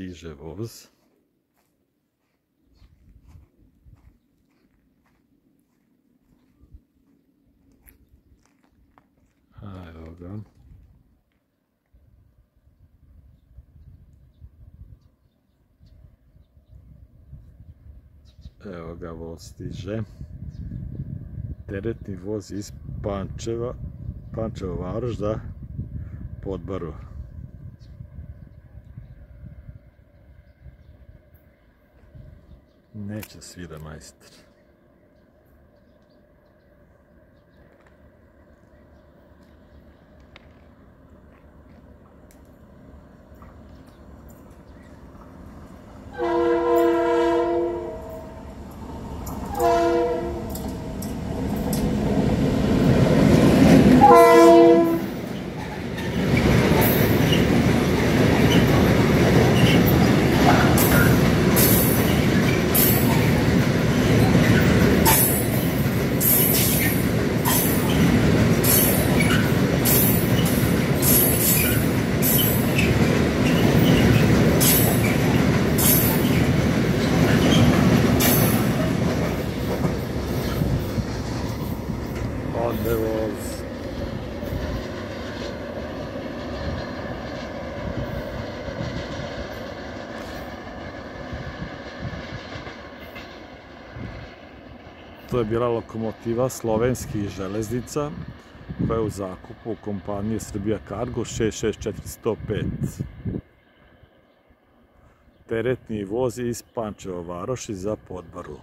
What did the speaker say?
stiže voz. A evo ga. Evo ga voz stiže. Teretni voz iz Pančeva, Pančeva Varoš za Podbaru. Neće svira majster. on the walls. To je bila lokomotiva slovenskih železnica koja je u zakupu kompanije Srbija Cargo 66405. Teretni voz iz Pančeva Varoši za Podbaru.